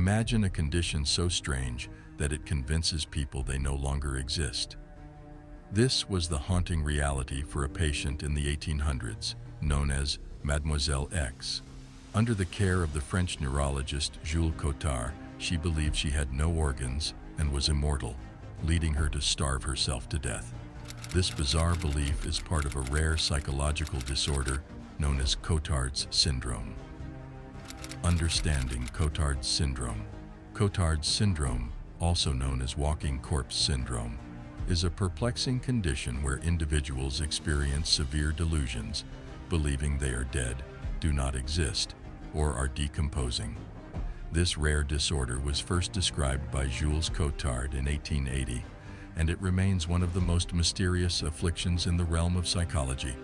Imagine a condition so strange that it convinces people they no longer exist. This was the haunting reality for a patient in the 1800s, known as Mademoiselle X. Under the care of the French neurologist Jules Cotard, she believed she had no organs and was immortal, leading her to starve herself to death. This bizarre belief is part of a rare psychological disorder known as Cotard's syndrome. Understanding Cotard's syndrome. Cotard's syndrome, also known as walking corpse syndrome, is a perplexing condition where individuals experience severe delusions, believing they are dead, do not exist, or are decomposing. This rare disorder was first described by Jules Cotard in 1880, and it remains one of the most mysterious afflictions in the realm of psychology.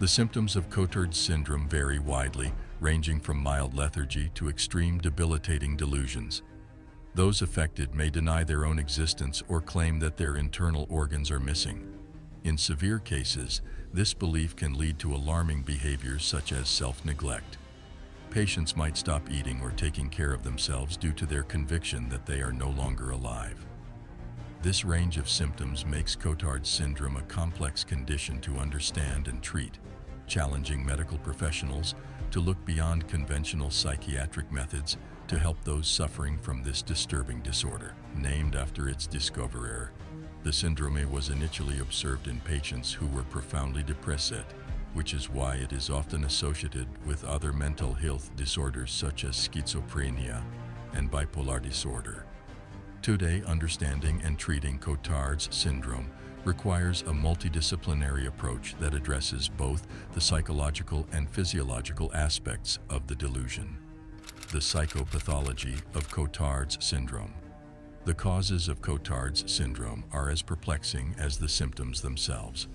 The symptoms of Cotard's syndrome vary widely, ranging from mild lethargy to extreme debilitating delusions. Those affected may deny their own existence or claim that their internal organs are missing. In severe cases, this belief can lead to alarming behaviors such as self-neglect. Patients might stop eating or taking care of themselves due to their conviction that they are no longer alive. This range of symptoms makes Cotard's syndrome a complex condition to understand and treat, challenging medical professionals to look beyond conventional psychiatric methods to help those suffering from this disturbing disorder. Named after its discoverer, the syndrome was initially observed in patients who were profoundly depressed, which is why it is often associated with other mental health disorders such as schizophrenia and bipolar disorder. Today, understanding and treating Cotard's syndrome requires a multidisciplinary approach that addresses both the psychological and physiological aspects of the delusion. The psychopathology of Cotard's syndrome. The causes of Cotard's syndrome are as perplexing as the symptoms themselves.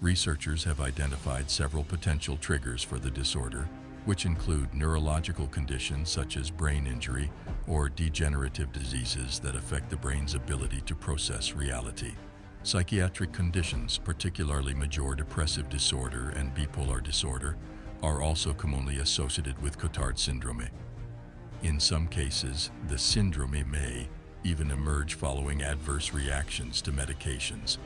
Researchers have identified several potential triggers for the disorder, which include neurological conditions such as brain injury or degenerative diseases that affect the brain's ability to process reality. Psychiatric conditions, particularly major depressive disorder and bipolar disorder, are also commonly associated with Cotard syndrome. In some cases, the syndrome may even emerge following adverse reactions to medications,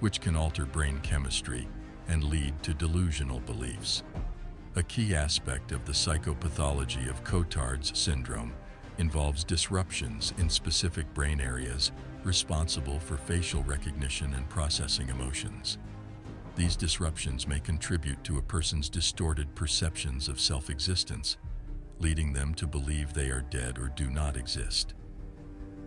which can alter brain chemistry and lead to delusional beliefs. A key aspect of the psychopathology of Cotard's syndrome involves disruptions in specific brain areas responsible for facial recognition and processing emotions. These disruptions may contribute to a person's distorted perceptions of self-existence, leading them to believe they are dead or do not exist.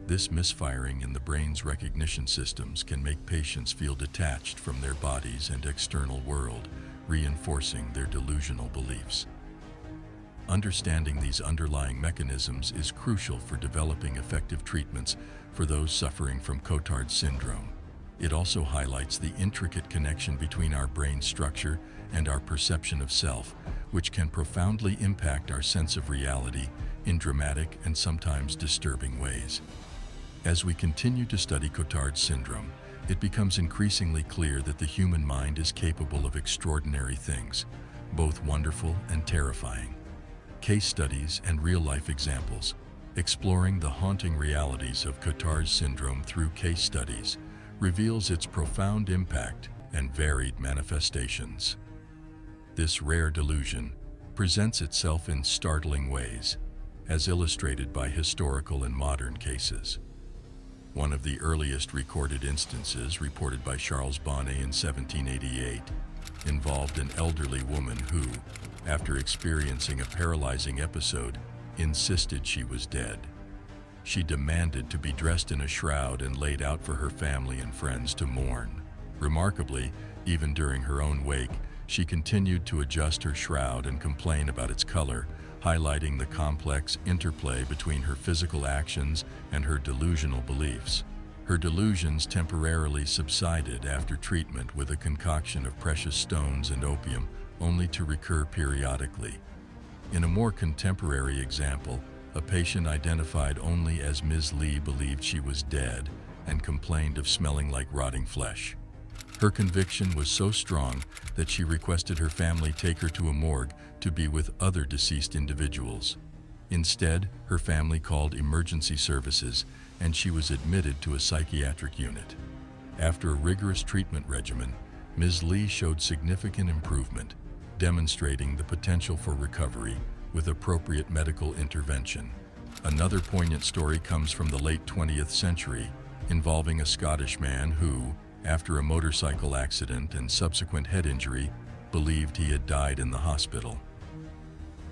This misfiring in the brain's recognition systems can make patients feel detached from their bodies and external world, reinforcing their delusional beliefs. Understanding these underlying mechanisms is crucial for developing effective treatments for those suffering from Cotard syndrome. It also highlights the intricate connection between our brain structure and our perception of self, which can profoundly impact our sense of reality in dramatic and sometimes disturbing ways. As we continue to study Cotard syndrome, it becomes increasingly clear that the human mind is capable of extraordinary things, both wonderful and terrifying. Case studies and real-life examples, exploring the haunting realities of Cotard syndrome through case studies, reveals its profound impact and varied manifestations. This rare delusion presents itself in startling ways, as illustrated by historical and modern cases. One of the earliest recorded instances, reported by Charles Bonnet in 1788, involved an elderly woman who, after experiencing a paralyzing episode, insisted she was dead. She demanded to be dressed in a shroud and laid out for her family and friends to mourn. Remarkably, even during her own wake, she continued to adjust her shroud and complain about its color, highlighting the complex interplay between her physical actions and her delusional beliefs. Her delusions temporarily subsided after treatment with a concoction of precious stones and opium, only to recur periodically. In a more contemporary example, a patient identified only as Ms. Lee believed she was dead and complained of smelling like rotting flesh. Her conviction was so strong that she requested her family take her to a morgue to be with other deceased individuals. Instead, her family called emergency services and she was admitted to a psychiatric unit. After a rigorous treatment regimen, Ms. Lee showed significant improvement, demonstrating the potential for recovery with appropriate medical intervention. Another poignant story comes from the late 20th century, involving a Scottish man who, after a motorcycle accident and subsequent head injury, believed he had died in the hospital.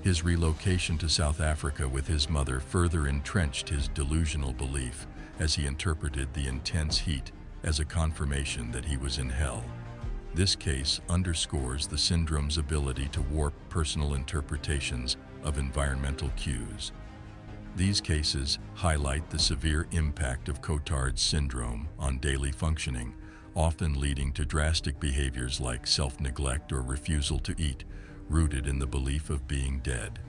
His relocation to South Africa with his mother further entrenched his delusional belief as he interpreted the intense heat as a confirmation that he was in hell. This case underscores the syndrome's ability to warp personal interpretations of environmental cues. These cases highlight the severe impact of Cotard's syndrome on daily functioning, often leading to drastic behaviors like self-neglect or refusal to eat, rooted in the belief of being dead.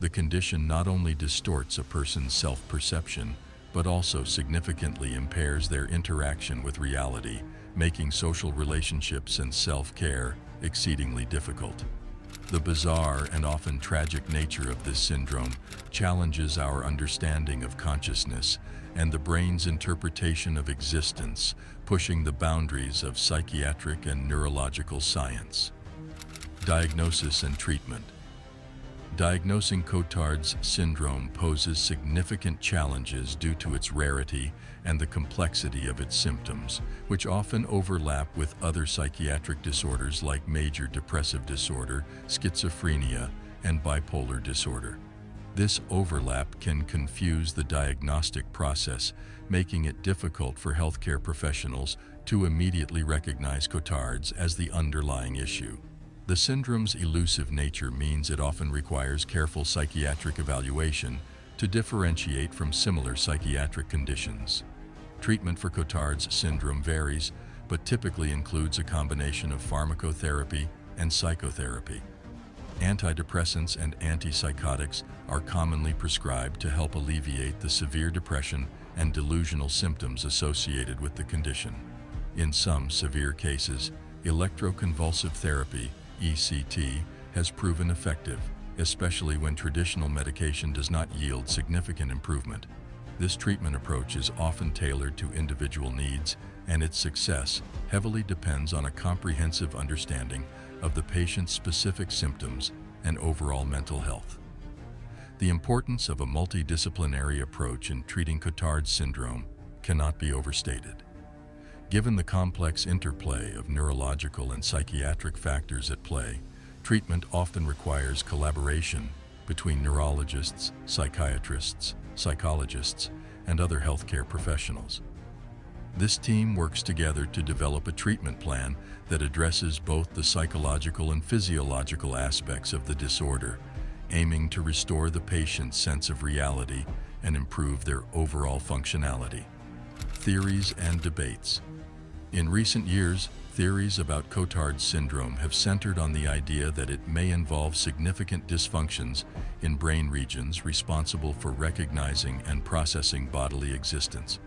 The condition not only distorts a person's self-perception, but also significantly impairs their interaction with reality, making social relationships and self-care exceedingly difficult. The bizarre and often tragic nature of this syndrome challenges our understanding of consciousness and the brain's interpretation of existence, pushing the boundaries of psychiatric and neurological science. Diagnosis and treatment. Diagnosing Cotard's syndrome poses significant challenges due to its rarity and the complexity of its symptoms, which often overlap with other psychiatric disorders like major depressive disorder, schizophrenia, and bipolar disorder. This overlap can confuse the diagnostic process, making it difficult for healthcare professionals to immediately recognize Cotard's as the underlying issue. The syndrome's elusive nature means it often requires careful psychiatric evaluation to differentiate from similar psychiatric conditions. Treatment for Cotard's syndrome varies, but typically includes a combination of pharmacotherapy and psychotherapy. Antidepressants and antipsychotics are commonly prescribed to help alleviate the severe depression and delusional symptoms associated with the condition. In some severe cases, electroconvulsive therapy ECT, has proven effective, especially when traditional medication does not yield significant improvement. This treatment approach is often tailored to individual needs, and its success heavily depends on a comprehensive understanding of the patient's specific symptoms and overall mental health. The importance of a multidisciplinary approach in treating Cotard's syndrome cannot be overstated. Given the complex interplay of neurological and psychiatric factors at play, treatment often requires collaboration between neurologists, psychiatrists, psychologists, and other healthcare professionals. This team works together to develop a treatment plan that addresses both the psychological and physiological aspects of the disorder, aiming to restore the patient's sense of reality and improve their overall functionality. Theories and debates. In recent years, theories about Cotard's syndrome have centered on the idea that it may involve significant dysfunctions in brain regions responsible for recognizing and processing bodily existence.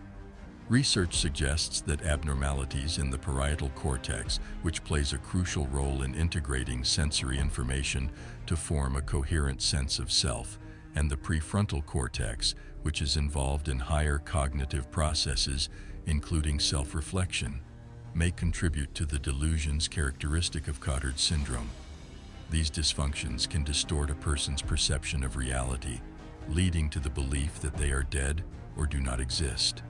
Research suggests that abnormalities in the parietal cortex, which plays a crucial role in integrating sensory information to form a coherent sense of self, and the prefrontal cortex, which is involved in higher cognitive processes, including self-reflection, may contribute to the delusions characteristic of Cotard syndrome. These dysfunctions can distort a person's perception of reality, leading to the belief that they are dead or do not exist.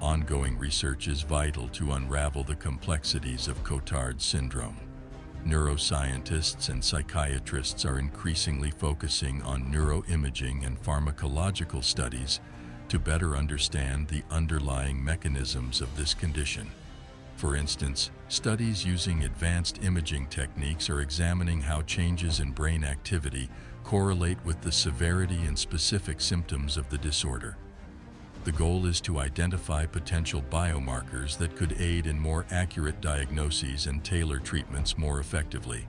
Ongoing research is vital to unravel the complexities of Cotard syndrome. Neuroscientists and psychiatrists are increasingly focusing on neuroimaging and pharmacological studies to better understand the underlying mechanisms of this condition. For instance, studies using advanced imaging techniques are examining how changes in brain activity correlate with the severity and specific symptoms of the disorder. The goal is to identify potential biomarkers that could aid in more accurate diagnoses and tailor treatments more effectively.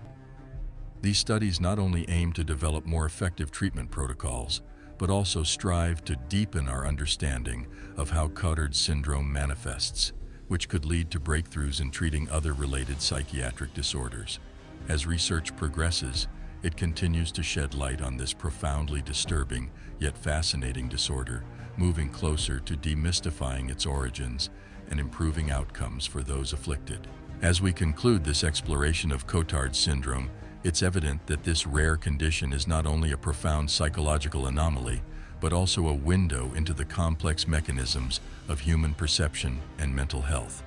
These studies not only aim to develop more effective treatment protocols, but also strive to deepen our understanding of how Cotard syndrome manifests which could lead to breakthroughs in treating other related psychiatric disorders. As research progresses, it continues to shed light on this profoundly disturbing yet fascinating disorder, moving closer to demystifying its origins and improving outcomes for those afflicted. As we conclude this exploration of Cotard syndrome, it's evident that this rare condition is not only a profound psychological anomaly, but also a window into the complex mechanisms of human perception and mental health.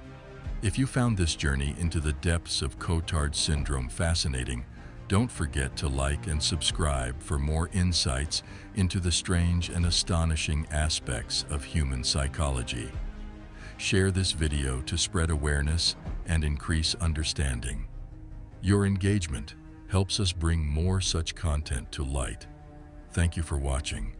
If you found this journey into the depths of Cotard syndrome fascinating, don't forget to like and subscribe for more insights into the strange and astonishing aspects of human psychology. Share this video to spread awareness and increase understanding. Your engagement helps us bring more such content to light. Thank you for watching.